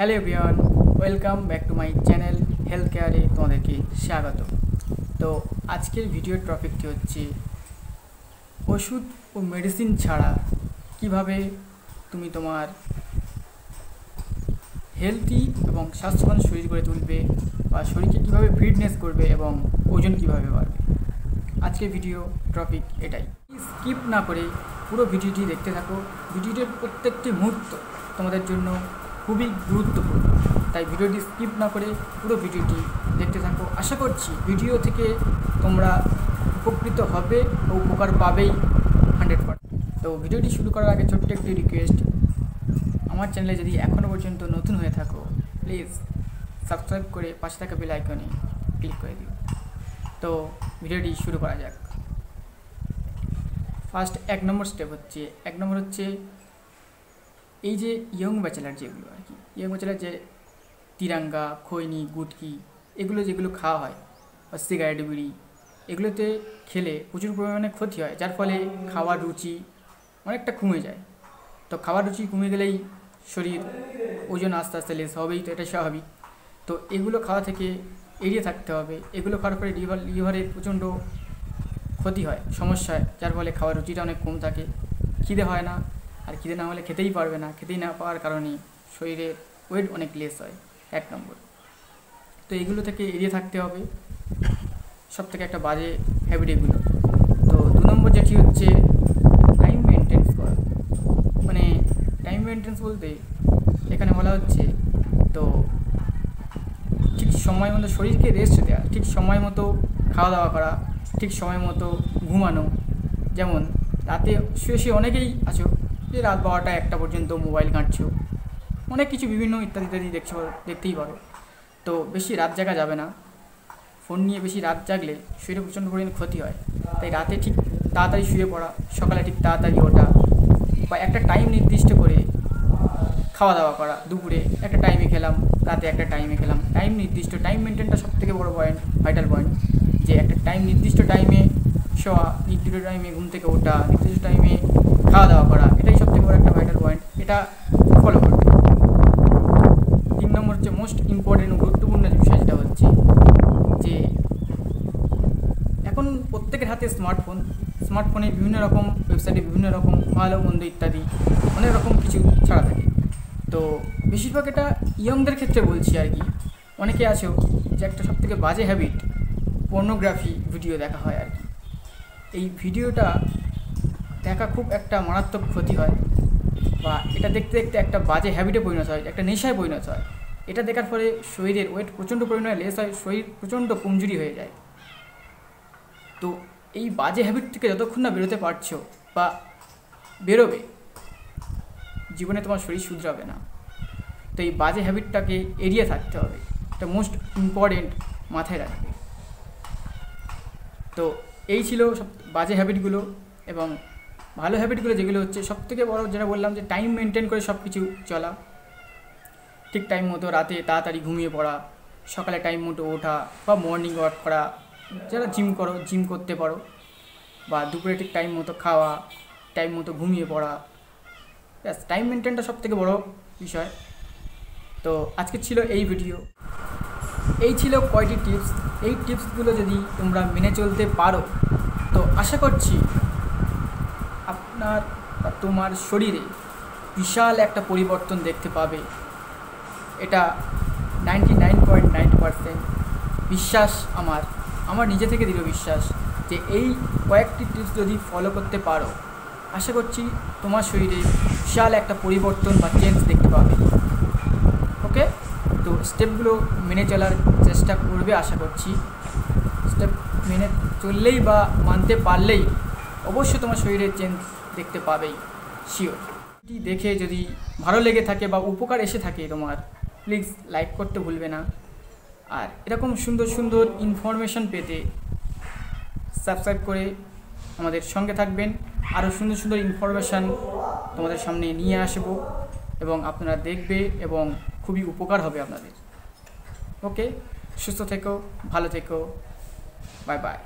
Hello everyone, welcome back to my channel health কেয়ারে তোমাদেরকে স্বাগত। তো আজকের ভিডিওর টপিকটি হচ্ছে, ওষুধ ও মেডিসিন ছাড়া কীভাবে তুমি তোমার হেলদি এবং স্বাস্থ্যবান শরীর গড়ে তুলবে বা শরীরকে কীভাবে ফিটনেস করবে এবং ওজন কীভাবে বাড়বে। আজকের ভিডিও টপিক এটাই। স্কিপ না করে পুরো ভিডিওটি দেখতে থাকো। ভিডিওটির প্রত্যেকটি মুহূর্ত তোমাদের জন্য খুবই গুরুত্বপূর্ণ। তাই ভিডিওটি স্কিপ না করে পুরো ভিডিওটি দেখতে থাকো। আশা করছি ভিডিও থেকে তোমরা উপকৃত হবে ও উপকার পাবেই হান্ড্রেড তো ভিডিওটি শুরু করার আগে ছোট্ট একটি রিকোয়েস্ট আমার চ্যানেলে যদি এখনও পর্যন্ত নতুন হয়ে থাকো প্লিজ সাবস্ক্রাইব করে পাশে থাকা বেল আইকনে ক্লিক করে দিও। তো ভিডিওটি শুরু করা যাক। ফার্স্ট এক নম্বর স্টেপ হচ্ছে, এক নম্বর হচ্ছে এই যে ইয়ং ব্যাচেলার যেগুলো আর কি, ইয়ং ব্যাচেলার যে তিরাঙ্গা, খৈনি, গুটকি, এগুলো যেগুলো খাওয়া হয়, বা সিগারেট বিড়ি, এগুলোতে খেলে প্রচুর পরিমাণে ক্ষতি হয়, যার ফলে খাওয়ার রুচি অনেকটা কমে যায়। তো খাওয়ার রুচি কমে গেলেই শরীর, ওজন আস্তে আস্তে লেস হবেই, তো এটা স্বাভাবিক। তো এগুলো খাওয়া থেকে এড়িয়ে থাকতে হবে, এগুলো খাওয়ার পরে লিভার লিভারের প্রচণ্ড ক্ষতি হয় সমস্যা হয় যার ফলে খাওয়ার রুচিটা অনেক কম থাকে, খিদে হয় না আর খিদে না হলে খেতেই পারবে না। খেতেই না পাওয়ার কারণে শরীরের ওয়েট অনেক লেস হয়, এক নম্বর। তো এগুলো থেকে এড়িয়ে থাকতে হবে। সব থেকে একটা বাজে হ্যাবিট এগুলো। তো দু নম্বর যেটি হচ্ছে টাইম মেনটেন্স করা। মানে টাইম মেনটেন্স বলতে এখানে বলা হচ্ছে, তো ঠিক সময় মতো শরীরকে রেস্ট দেওয়া ঠিক সময় মতো খাওয়া দাওয়া করা, ঠিক সময় মতো ঘুমানো। যেমন, রাতে শুয়ে শুয়ে অনেকেই আছো যে রাত বারোটা একটা পর্যন্ত মোবাইল ঘাঁটছো। অনেক কিছু বিভিন্ন ইত্যাদি ইত্যাদি দেখছ, দেখতেই পারো। তো বেশি রাত জাগা যাবে না। ফোন নিয়ে বেশি রাত জাগলে শরীরে প্রচণ্ড পরিমাণে ক্ষতি হয়। তাই রাতে ঠিক তাড়াতাড়ি শুয়ে পড়া, সকালে ঠিক তাড়াতাড়ি ওঠা বা একটা টাইম নির্দিষ্ট করে খাওয়া দাওয়া করা, দুপুরে একটা টাইমে খেলাম, রাতে একটা টাইমে খেলাম। টাইম নির্দিষ্ট টাইম মেনটেনটা সব থেকে বড়ো পয়েন্ট ভাইটাল পয়েন্ট যে একটা টাইম নির্দিষ্ট টাইমে শোয়া, নির্দিষ্ট টাইমে ঘুম থেকে ওঠা, নির্দিষ্ট টাইমে খাওয়া দাওয়া করা এটাই সব থেকে বড় একটা ভাইটাল এটা ফলো করবে। তিন নম্বর হচ্ছে মোস্ট ইম্পর্টেন্ট গুরুত্বপূর্ণ যে বিষয় হচ্ছে যে এখন প্রত্যেকের হাতে স্মার্টফোন স্মার্টফোনে বিভিন্ন রকম ওয়েবসাইটে বিভিন্ন রকম ভালো, মন্দ ইত্যাদি অনেক রকম কিছু ছাড়া থাকে। তো বেশিরভাগ এটা ইয়ংদের ক্ষেত্রে বলছি আর কি। অনেকে আছেও যে একটা সবথেকে বাজে হ্যাবিট পর্নোগ্রাফি ভিডিও দেখা হয় আর কি। এই ভিডিওটা দেখা খুব একটা মারাত্মক ক্ষতি হয়। বা এটা দেখতে দেখতে একটা বাজে হ্যাবিটে পরিণত হয়, একটা নেশায় পরিণত হয়। এটা দেখার ফলে শরীরের ওয়েট প্রচণ্ড পরিমাণে লেস হয়, শরীর প্রচণ্ড কমজুরি হয়ে যায়। তো এই বাজে হ্যাবিট থেকে যতক্ষণ না বেরোতে পারছ বা বেরোবে, জীবনে তোমার শরীর শুধরাবে না। তো এই বাজে হ্যাবিটটাকে এড়িয়ে থাকতে হবে। এটা মোস্ট ইম্পর্টেন্ট মাথায় রাখবে। তো এই ছিল সব বাজে হ্যাবিটগুলো এবং ভালো হ্যাবিটগুলো যেগুলো হচ্ছে সব থেকে বড়ো যেটা বললাম যে টাইম মেনটেন করে সব কিছু চলা। ঠিক টাইম মতো রাতে তাড়াতাড়ি ঘুমিয়ে পড়া, সকালে টাইম মতো ওঠা বা মর্নিং ওয়াক করা, যারা জিম করো জিম করতে পারো বা দুপুরে ঠিক টাইম মতো খাওয়া টাইম মতো ঘুমিয়ে পড়া, ব্যাস টাইম মেনটেনটা সব থেকে বড়ো বিষয়। তো আজকে ছিল এই ভিডিও এই ছিল কয়টি টিপস এই টিপসগুলো যদি তোমরা মেনে চলতে পারো, তো আশা করছি আপনার বা তোমার শরীরে বিশাল একটা পরিবর্তন দেখতে পাবে। এটা ninety nine point nine percent বিশ্বাস আমার আমার নিজে থেকে দৃঢ় বিশ্বাস যে এই কয়েকটি টিপস যদি ফলো করতে পারো, আশা করছি তোমার শরীরে বিশাল একটা পরিবর্তন বা চেঞ্জ দেখতে পাবে। ওকে তো স্টেপগুলো মেনে চলার চেষ্টা করবে আশা করছি। স্টেপ মেনে চললেই বা মানতে পারলেই অবশ্যই তোমার শরীরে চেঞ্জ দেখতে পাবেই শিওর দেখে যদি ভালো লেগে থাকে বা উপকার এসে থাকে তোমার প্লিজ লাইক করতে ভুলবে না। আর এরকম সুন্দর সুন্দর ইনফরমেশন পেতে সাবস্ক্রাইব করে আমাদের সঙ্গে থাকবেন। আরও সুন্দর সুন্দর ইনফরমেশান তোমাদের সামনে নিয়ে আসব এবং আপনারা দেখবে এবং খুবই উপকার হবে আপনাদের। ওকে সুস্থ থেকো, ভালো থেকো। Bye bye